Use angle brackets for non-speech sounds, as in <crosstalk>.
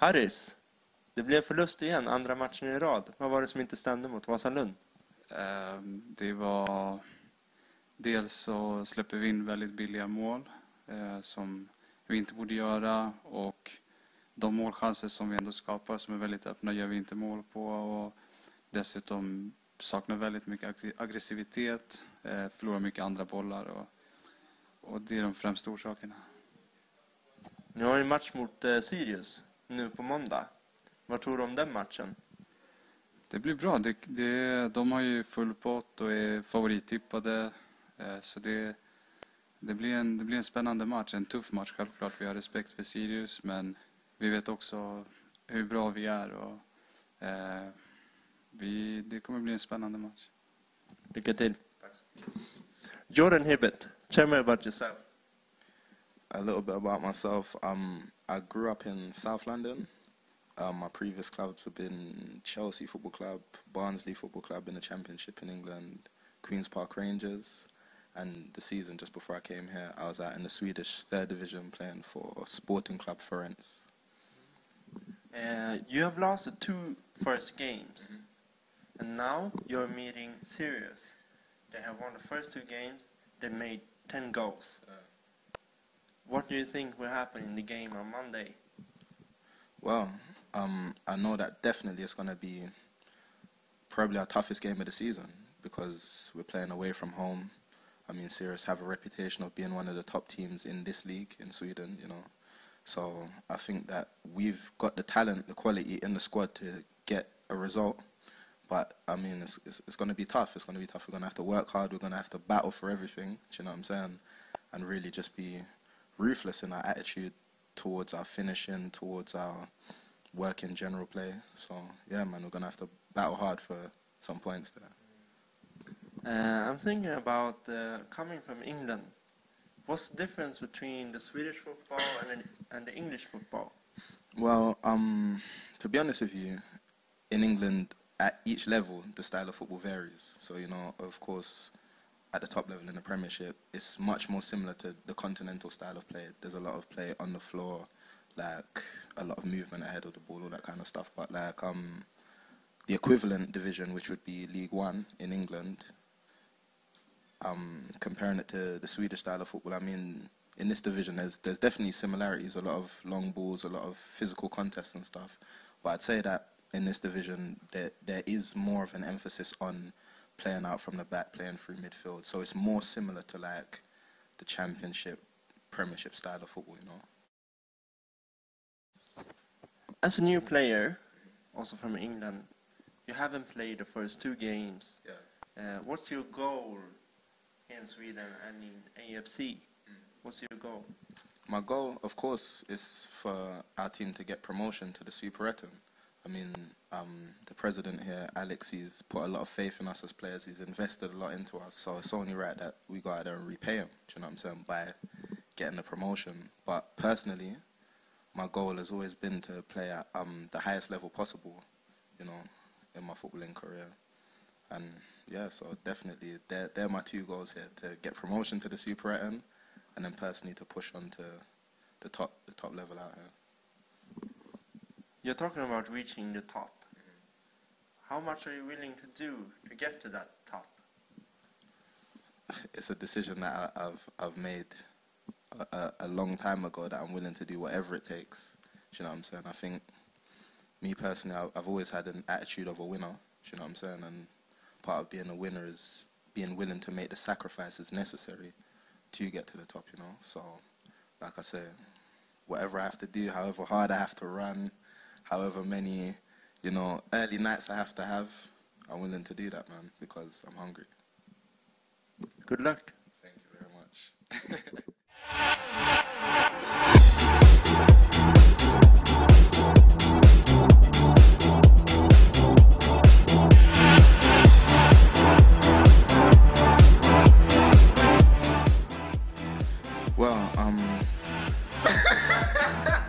Harris, det blev förlust igen, andra matchen i rad. Vad var det som inte stämde mot Vasalund? Eh, det var... Dels så släpper vi in väldigt billiga mål eh, som vi inte borde göra och de målchanser som vi ändå skapar som är väldigt öppna gör vi inte mål på och dessutom saknar väldigt mycket aggressivitet, eh, förlorar mycket andra bollar och, och det är de främsta orsakerna. Ni har ju match mot eh, Sirius nu på måndag. Vad tror du om den matchen? Det blir bra. Det, det, de har ju full pott och är favorittippade. Eh, så det, det, blir en, det blir en spännande match. En tuff match självklart. Vi har respekt för Sirius men vi vet också hur bra vi är. Och, eh, vi, det kommer bli en spännande match. Lycka till. Jordan Hibbett, tell me about yourself. A little bit about myself. Um, I grew up in South London. Um, my previous clubs have been Chelsea Football Club, Barnsley Football Club in the Championship in England, Queen's Park Rangers, and the season just before I came here, I was out in the Swedish third division playing for Sporting Club Florence. Uh, you have lost the two first games, and now you're meeting Sirius. They have won the first two games. They made ten goals. What do you think will happen in the game on Monday? Well, um, I know that definitely it's going to be probably our toughest game of the season because we're playing away from home. I mean, Sirius have a reputation of being one of the top teams in this league in Sweden, you know. So I think that we've got the talent, the quality in the squad to get a result. But I mean, it's, it's, it's going to be tough. It's going to be tough. We're going to have to work hard. We're going to have to battle for everything. Do you know what I'm saying? And really just be ruthless in our attitude towards our finishing, towards our work in general play. So yeah, man, we're going to have to battle hard for some points there. Uh, I'm thinking about uh, coming from England. What's the difference between the Swedish football and, and the English football? Well, um, to be honest with you, in England, at each level, the style of football varies. So, you know, of course, at the top level in the Premiership, it's much more similar to the continental style of play. There's a lot of play on the floor, like a lot of movement ahead of the ball, all that kind of stuff. But like um, the equivalent division, which would be League One in England, um, comparing it to the Swedish style of football, I mean, in this division, there's there's definitely similarities. A lot of long balls, a lot of physical contests and stuff. But I'd say that in this division, there there is more of an emphasis on playing out from the back, playing through midfield. So it's more similar to like the Championship, Premiership style of football, you know. As a new player, also from England, you haven't played the first two games. Yeah. Uh, what's your goal in Sweden and in AFC? What's your goal? My goal, of course, is for our team to get promotion to the Superettan. I mean, um, the president here, Alex, he's put a lot of faith in us as players. He's invested a lot into us. So it's only right that we go out there and repay him, do you know what I'm saying, by getting the promotion. But personally, my goal has always been to play at um, the highest level possible, you know, in my footballing career. And yeah, so definitely they're, they're my two goals here to get promotion to the Superettan and then personally to push on to the top the top level out here. You're talking about reaching the top. Mm-hmm. How much are you willing to do to get to that top? <laughs> It's a decision that I, have I've made a, a, a, long time ago that I'm willing to do whatever it takes. Do you know what I'm saying? I think me personally, I, I've always had an attitude of a winner. Do you know what I'm saying? And part of being a winner is being willing to make the sacrifices necessary to get to the top, you know. So, like I said, whatever I have to do, however hard I have to run, however many, you know, early nights I have to have, I'm willing to do that, man, because I'm hungry. Good luck. Thank you very much. <laughs> Well, um. <laughs>